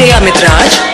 Shreya मित्राज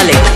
Alex.